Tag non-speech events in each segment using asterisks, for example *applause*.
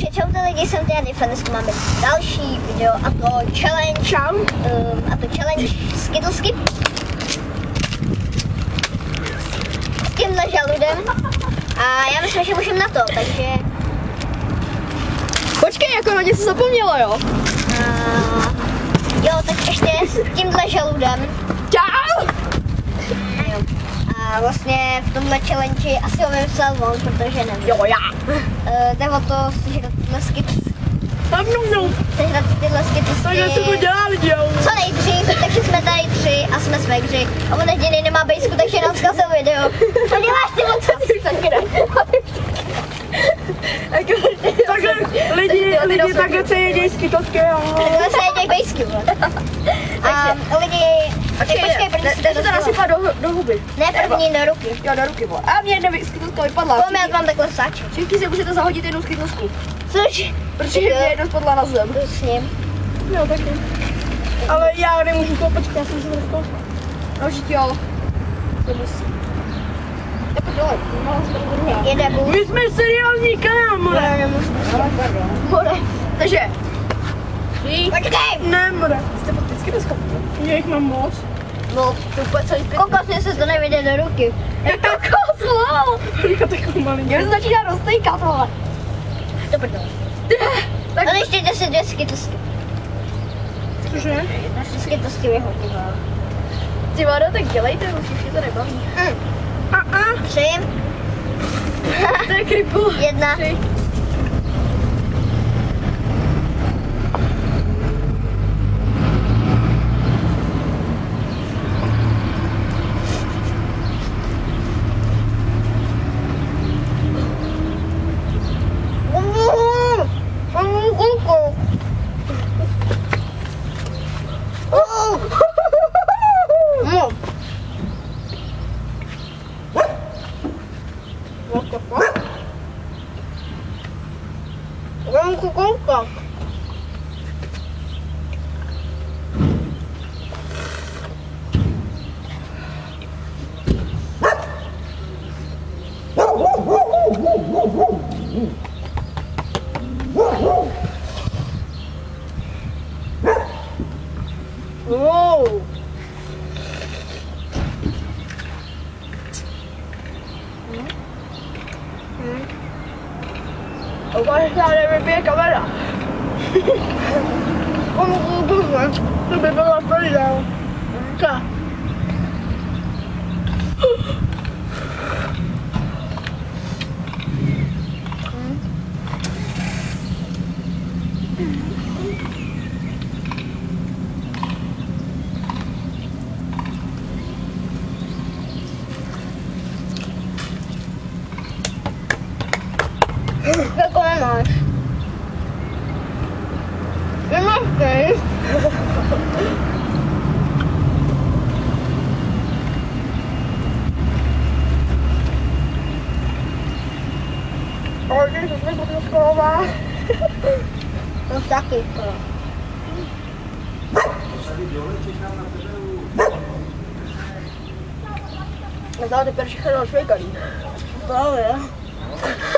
Takže čau ty lidi, jsem Tiany, dneska máme další video a to challenge. Um, a to challenge Skittlesky. S tímhle žaludem. A já myslím, že můžeme na to, takže... Počkej, jako na něco zapomnělo, jo? Uh, jo, tak ještě s tímhle žaludem. Čau! A vlastně v tomhle challenge asi ho vymyslel on, protože nevím. Jo, já. Uh, *laughs* jde o to sežrat tyhle skits. Tak no, no. Sežrat tyhle. Tak já se to dělá, lidi, jo. Co nejdřív, takže jsme tady tři a jsme smekři. A on jediný nemá bejsku, takže nám zkazil video. Co děláš ty moc sakra? Takhle, lidi, lidi, takhle se jedí skytotky, jo. Takhle se jedí bejsky, vole. *laughs* A lidi, ty počkej, první si Jde to to nasypat do, Ne, první do ruky. Jo, do ruky, vole. A mě jedna skytotka vypadla. Pojďme, já mám takhle sáček. Všichni si můžete zahodit jednu skytosku. Což? Protože mě jedna spadla na zem. Jdu s ním. Jo, taky. Ale já nemůžu to, počkej, já jsem se dostal. No, žít jo. To musí. Tak dole, mala se tam druhá. Jede bůh. My jsme seriální kanál, more. Nemůžu. More. Takže. Počkej! Ne, more. Jste fakticky neschopní. Já jich mám moc. No, To úplně celý pět. kokos mě se to nevyjde do ruky. Jak to koslo? Já takovou malý. Já začíná roztejkat, vole. To prdele. Tak, Ale ještě jde si dvě skytosky. cože? Naše skytosky vole. Ty vado, tak dělejte, už už je to nebaví. Mm. A a, Tři, to je kripu. jedna. Tři. um com coca. Uou! Hum? ¿O vas *laughs* a estar en mi pie de cámara? ¿Cómo, cómo, cómo, cómo? ¿Cómo, cómo, cómo, cómo, cómo, by bylo prdel. Tak. Jakou nemáš? Nemáš ty? Ale když jsme to skolová. No taky skoro. Zdá teper všechno rozšvejkaný. Právě. Tak hnusný už. No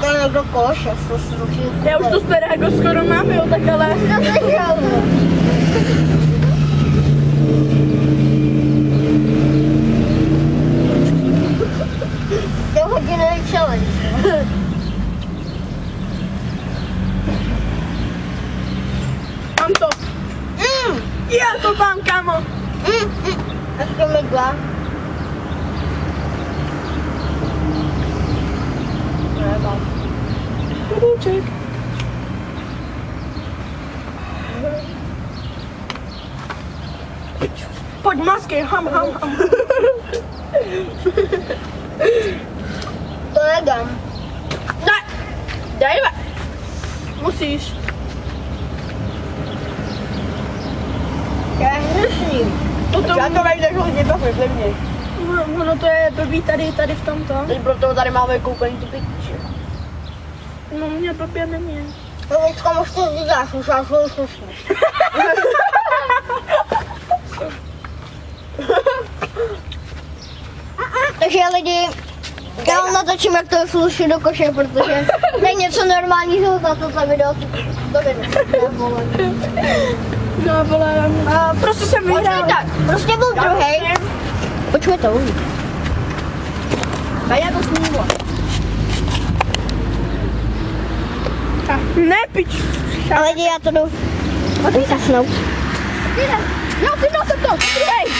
to je někdo koše, to se to Já už to starého skoro mám, jo, tak ale... To slyšel. To je hodinový challenge. Mám to. Mm, Já to mám, kámo. mm, mm. Ještě mi dva. Klobouček. Pojď masky, ham, ham, ham. To nedám. Ne, dej ve. Musíš to... Já to najdu jako lidi, pak vyplivně. No, no to je blbý tady, tady v tomto. Teď proto tady máme koupení ty pětíče. No mě blbě není. No teď teďka možná říkáš, už já jsou *laughs* slušný. Takže lidi, já vám natočím, jak to je sluši do koše, protože to je něco normálního za to toto video. To video. *laughs* No vole, a prostě jsem vyhrál. Počkejte, prostě byl druhý. Počkejte, uvidí. A já to smůla. Ne, pič. Ale já to jdu usasnout. Jo, vyndal jsem to. Hej.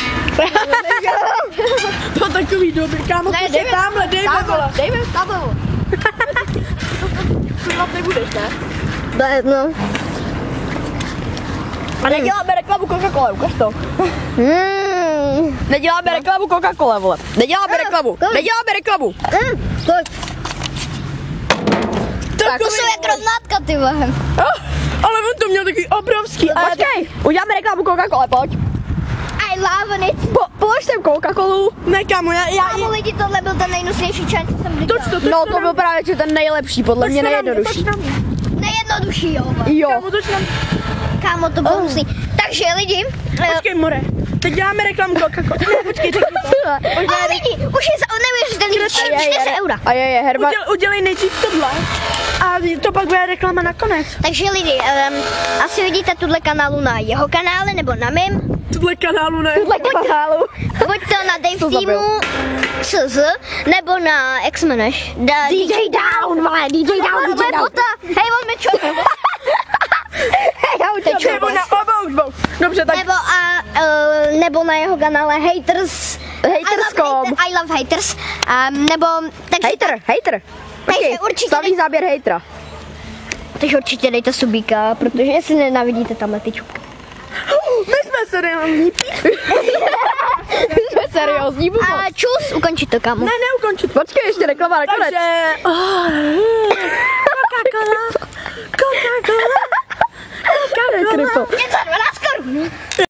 to *laughs* takový dobrý, kámo, Ne, dej mi- tamhle, dej mi, vole. Dej mi tabelu. *laughs* Furt nebudeš, ne? To je jedno. A neděláme reklamu Coca-Cola, ukaž to. Mm. Neděláme reklamu Coca-Cola, vole. Neděláme Eh, reklamu. kolik? Neděláme reklamu. Mm. To, to jsou jak rovnátka, ty vole. Ale on to měl takový obrovský. A Počkej, uděláme reklamu Coca-Cola, pojď. I love it. Po, polož sem Coca-Colu. Ne, kámo, já, já, Kámo, lidi, tohle byl ten nejnusnější čaj, co jsem viděl. Toč to, toč No, to byl právě že ten nejlepší, podle mě nejjednodušší. Nejjednodušší, jo. Jo. Kámo, toč nám... Kámo, to bylo hnusný. Takže lidi, Počkej, more. Teď děláme reklamu Coca-Cola. Ne, počkej, řekni to. ale lidi, už je za neuvěřitelný 4 eura. A je, je, Herman. Uděl, udělej nejdřív tohle. A to pak bude reklama nakonec. Takže lidi, um, asi vidíte tuhle kanálu na jeho kanále nebo na mém. Tuhle kanálu ne. Tuhle kanálu. Buď to na Dave. Teamu CZ, nebo na, jak se jmenuješ? Da, DJ Down, vole, DJ Down, DJ Down. hej, on mi čo, *laughs* Uteču. Nebo na obou dvou. Dobře, tak nebo, a, uh, nebo na jeho kanále Haters. Haterscom. I love, hater, I love haters. Um, nebo, takže, Hater, hater. Počkej, určitě slavný dej- záběr hejtra. takže určitě dejte subíka, protože jestli nenavidíte tamhle ty čupky. *gasps* my jsme seriózní. *laughs* Jsme seriózní, bubo. A čus, ukončit to, kámo. Ne, neukončit. Počkej, ještě reklama nakonec. Takže... Oh, *laughs* *laughs* Coca-Cola. Coca-Cola. rico.